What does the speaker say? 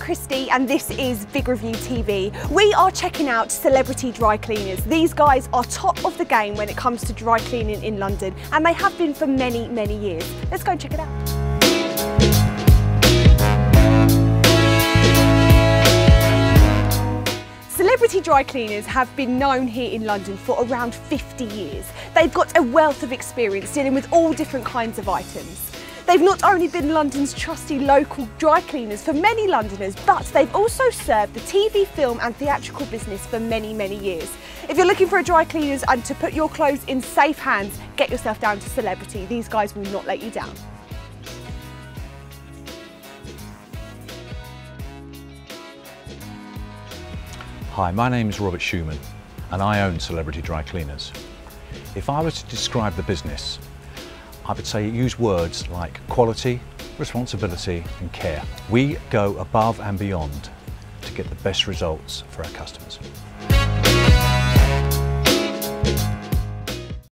Abby and this is Big Review TV. We are checking out celebrity dry cleaners. These guys are top of the game when it comes to dry cleaning in London and they have been for many, many years. Let's go and check it out. Celebrity dry cleaners have been known here in London for around 50 years. They've got a wealth of experience dealing with all different kinds of items. They've not only been London's trusty local dry cleaners for many Londoners, but they've also served the TV, film and theatrical business for many, many years. If you're looking for a dry cleaners and to put your clothes in safe hands, get yourself down to Celebrity. These guys will not let you down. Hi, my name is Robert Schumann and I own Celebrity Dry Cleaners. If I was to describe the business, I would say use words like quality, responsibility and care. We go above and beyond to get the best results for our customers.